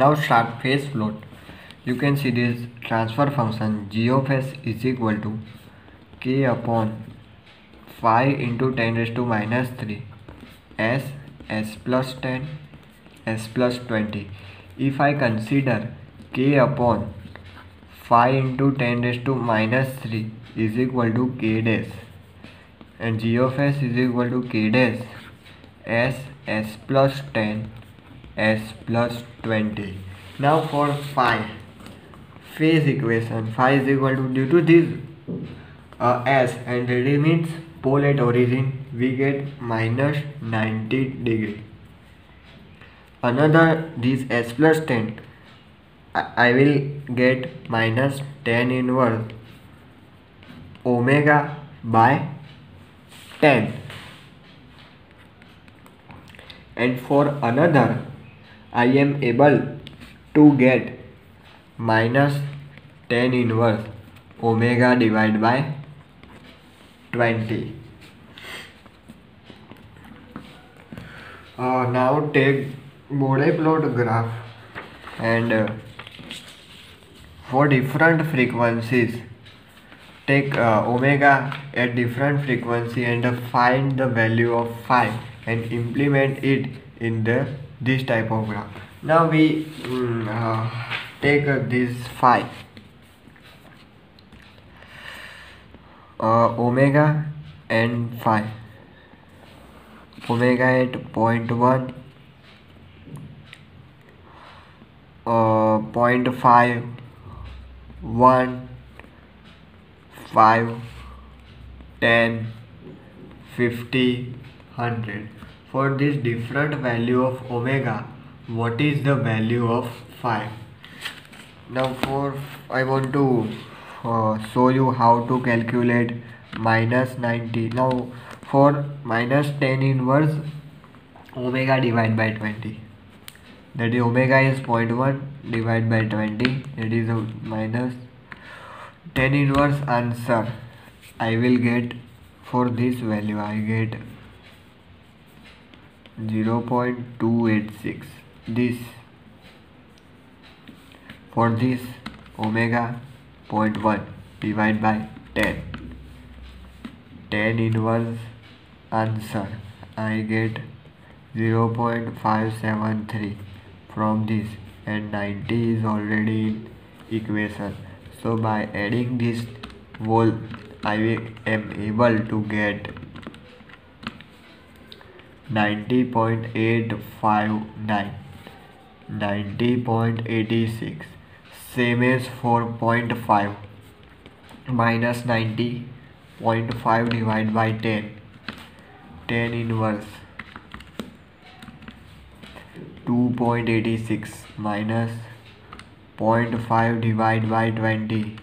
Now start phase plot. You can see this transfer function g of s is equal to k upon 5 into 10 raised to minus 3 s s plus 10 s plus 20. If I consider k upon 5 into 10 raised to minus 3 is equal to k dash and g of s is equal to k dash s s plus 10 s plus 20 now for phi. Phase equation. Phi is equal to due to this. Uh, s and it means pole at origin. We get minus 90 degree. Another this s plus 10 I will get minus tan inverse omega by 10 and for another I am able to get minus tan inverse omega divided by 20 uh, now take Bode plot graph and uh, for different frequencies take uh, omega at different frequency and find the value of phi and implement it in the this type of graph now we um, uh, take uh, this phi uh, omega and phi omega at point 1 uh, 0.5 1 5 10 50 100 for this different value of omega what is the value of phi? Now for I want to uh, show you how to calculate minus 90 now for minus tan inverse omega divided by 20 that is omega is 0.1 divided by 20 that is a minus tan inverse answer I will get for this value. I get 0 0.286 this. For this omega 0.1 divided by 10 tan inverse answer. I get 0 0.573 from this and 90 is already in equation. So by adding this whole I am able to get 90.859 90.86 same as 4.5 minus 90.5 divided by 10 tan inverse 2.86 minus 0.5 divided by 20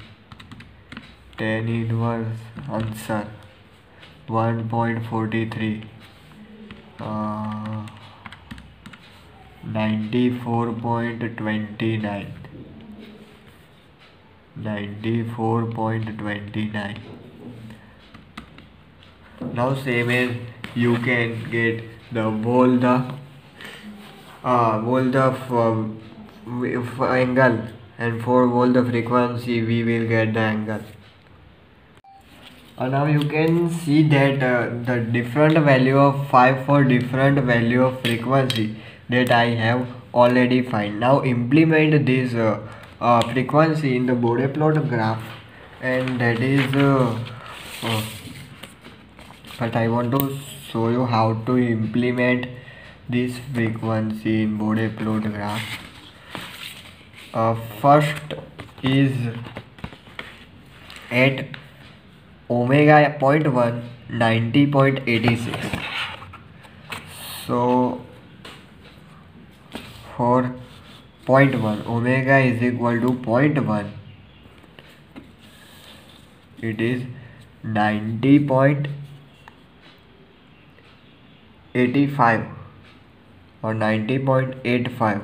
tan inverse answer 1.43 uh, 94.29 94.29 now same as you can get the whole the uh, all the uh, angle and for all the frequency we will get the angle uh, now you can see that uh, the different value of phi for different value of frequency that I have already find now implement this uh, uh, frequency in the Bode plot graph and that is uh, uh, but I want to show you how to implement this frequency in Bode plot graph. Uh, first is at omega point one ninety point eighty six so for point one omega is equal to point one it is ninety point eighty five और ninety point eight five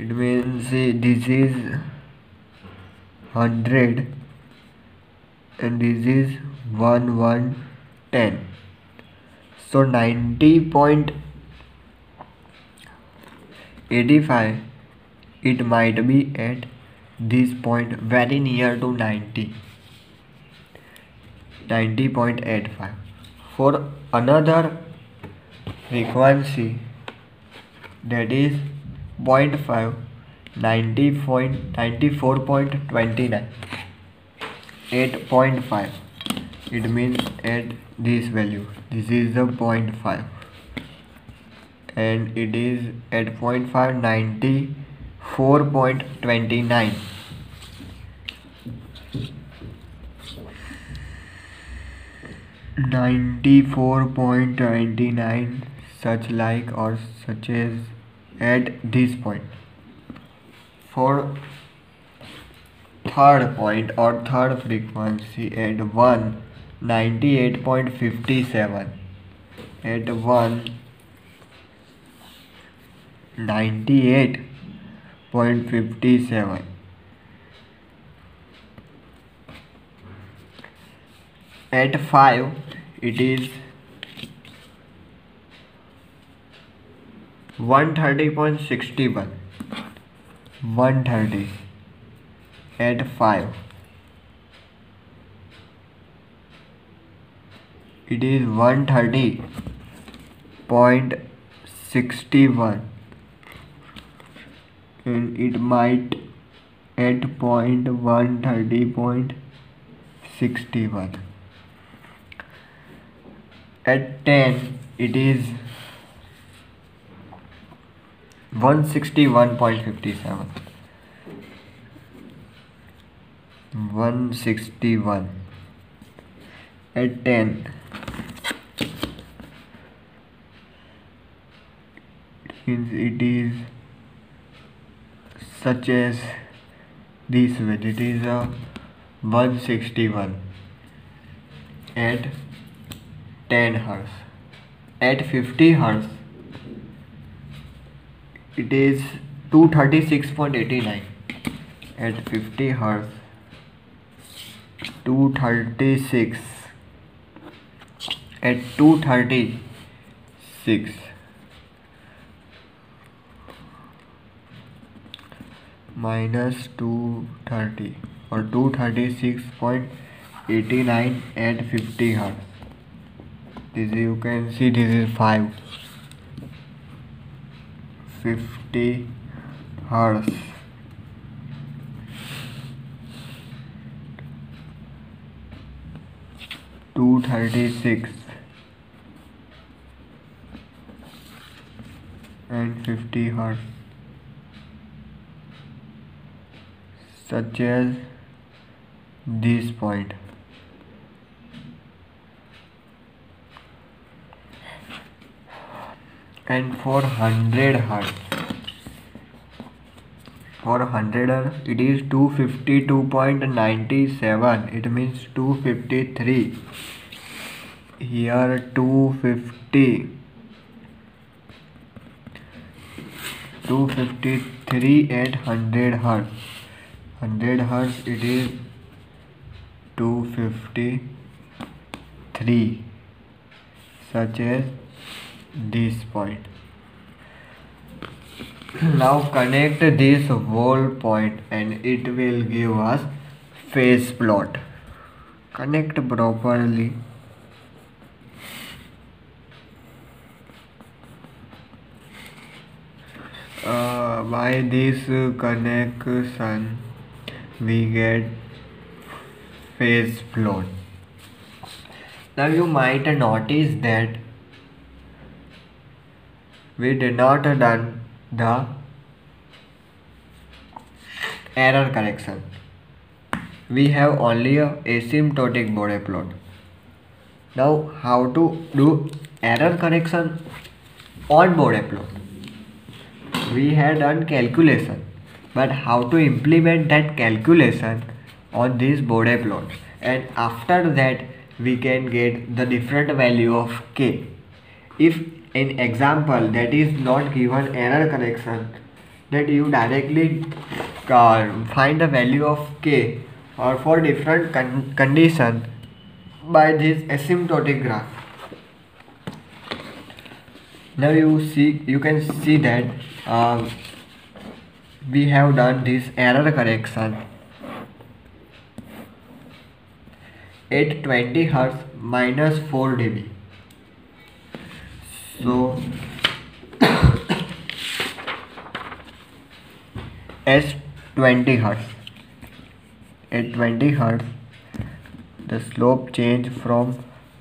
it means this is hundred and this is 1110 so 90.85 it might be at this point very near to 90 90.85 for another frequency that is 0.5 90.94.29 8.5 it means at this value. This is the 0.5 and it is at 0.5 94.29 94.29 such like or such as at this point. For third point और third frequency at one ninety eight point fifty seven at one ninety eight point fifty seven at five it is one thirty point sixty one one thirty at 5 it is 130.61 and it might at point 130.61 at 10 it is 161.57 161 at 10 means it is such as this way it is a 161 at 10 hertz. At 50 hertz it is 236.89 at 50 hertz 236 at 236 minus 230 or 236.89 at 50 hertz. This you can see this is 5 50 hertz two thirty six and fifty hertz. Such as this point. And 400 hertz for 100 hertz it is 252.97 it means 253 here 250 253 at 100 hertz. 100 hertz it is 253 such as this point now connect this whole point and it will give us phase plot. Connect properly. Uh, by this connection we get phase plot. Now you might notice that we did not done the error correction. We have only a asymptotic Bode plot. Now how to do error correction on Bode plot? We had done calculation but how to implement that calculation on this Bode plot? And after that we can get the different value of k. If in example that is not given error correction that you directly uh, find the value of k or for different con condition by this asymptotic graph. Now you see you can see that um, we have done this error correction. At 20 hertz minus 4 dB so as 20 hertz at 20 hertz the slope change from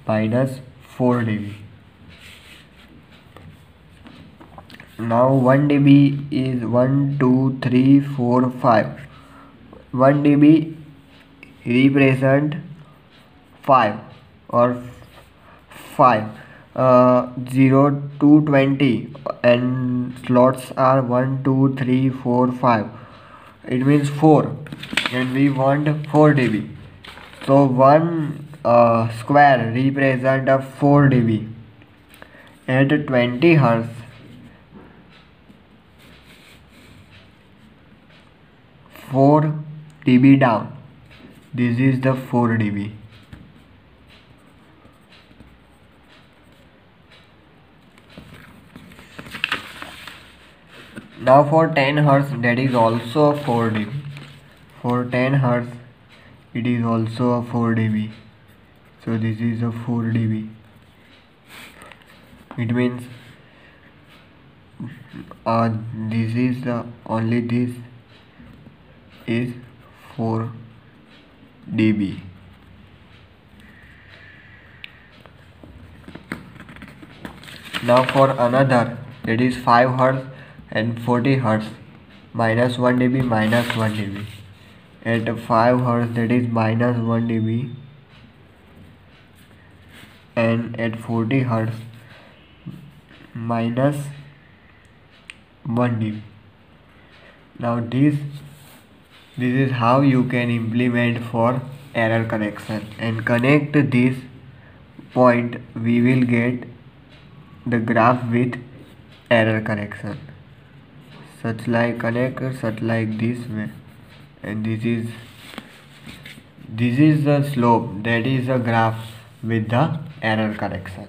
minus 4 dB now 1 dB is 1 2 3 4 5 1 dB represent 5 or 5 uh, 0 to 20 and slots are 1 2 3 4 5 it means 4 and we want 4 dB. So 1 uh, square represent a 4 dB at 20 hertz. 4 dB down. This is the 4 dB now for 10 hertz that is also 4 dB. For 10 hertz it is also a 4 dB. So this is a 4 dB. It means uh, this is the only this is 4 dB. Now for another that is 5 Hz and 40 hertz minus 1 dB minus 1 dB. At 5 hertz that is minus 1 dB and at 40 hertz minus 1 dB. Now this this is how you can implement for error correction and connect this point we will get the graph with error correction such like connect such like this way. And this is this is the slope. That is a graph with the error correction.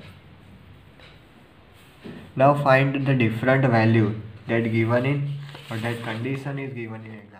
Now find the different value that given in or that condition is given in